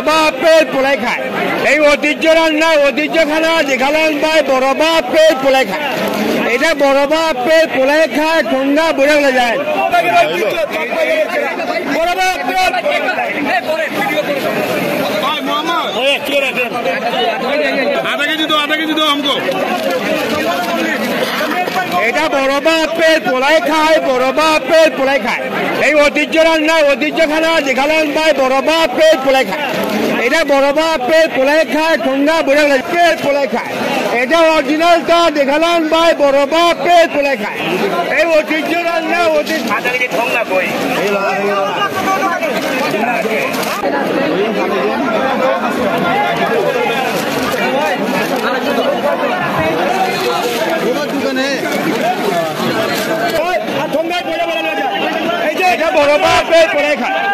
বড়বাপের পোলাই খায়। এই ঐতিহ্য রান্না ঐতিহ্য খানা দীঘালন বাই বড়বাপের পোলাই খায়। এটা বড়বাপের পোলাই খায় খন্ডা বুড়ে বলে যায়। আধা কেজি দো আধা কেজি দো আমকো। এটা বড় বাপের পোলাই খায় বড় বাপের পোলাই খায়। এই ঐতিহ্য রান্না ঐতিহ্য খানা যেখানে ভাই বড় বাপের পোলাই খায়। এটা বড় বাপের পোলাই খায় ঠোঙ্গা বুড়ে পেট পোলাই খায়। এটা অরিজিনালটা দেখালাম ভাই বড় বাপের পোলাই খায়। এই ঐতিহ্য রান্না ঐতিহ্য এই যে এটা বড় পড়াই খায়